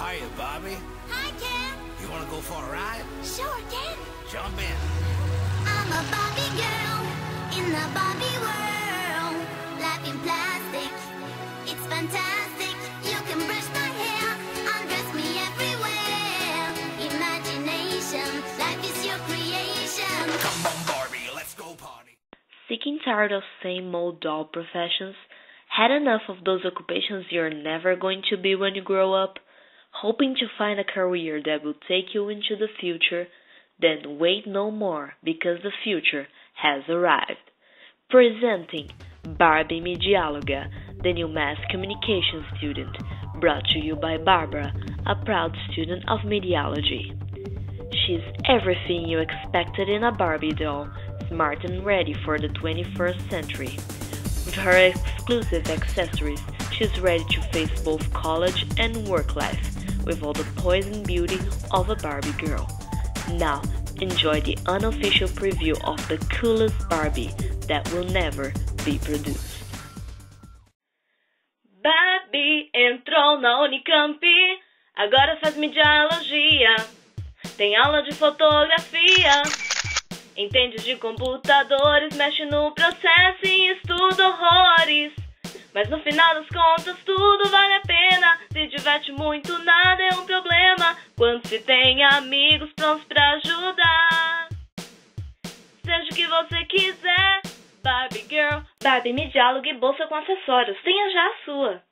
are you, Barbie? Hi, Ken. You want to go for a ride? Sure, Ken. Jump in. I'm a Barbie girl in the Barbie world. Life in plastic, it's fantastic. You can brush my hair, undress me everywhere. Imagination, life is your creation. Come on, Barbie, let's go party. Sick and tired of same old doll professions? Had enough of those occupations you're never going to be when you grow up? Hoping to find a career that will take you into the future? Then wait no more because the future has arrived. Presenting Barbie Midialoga, the new mass communication student, brought to you by Barbara, a proud student of mediology. She's everything you expected in a Barbie doll, smart and ready for the 21st century. With her exclusive accessories, she's ready to face both college and work life with all the poise and beauty of a Barbie girl. Now, enjoy the unofficial preview of the coolest Barbie that will never be produced. Barbie entrou na Unicamp, agora faz mediologia. Tem aula de fotografia. Entende de computadores, mexe no processo e estuda horrores. Mas no final das contas tudo vale a pena. Se diverte muito, nada é um problema. Quando se tem amigos prontos pra ajudar. Seja o que você quiser, Barbie Girl. Barbie me e bolsa com acessórios. Tenha já a sua.